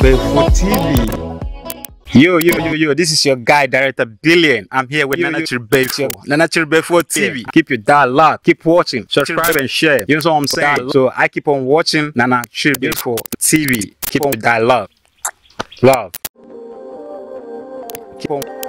Kyeri Bayifo TV. Yo, yo, yo, yo, this is your guy, Director Billion. I'm here with Nana Kyeri Bayifo. Nana Kyeri Bayifo TV. Keep your dial locked. Keep watching. Subscribe and share. You know what I'm saying? So I keep on watching Nana Kyeri Bayifo TV. Keep on dial locked. Love. Keep on.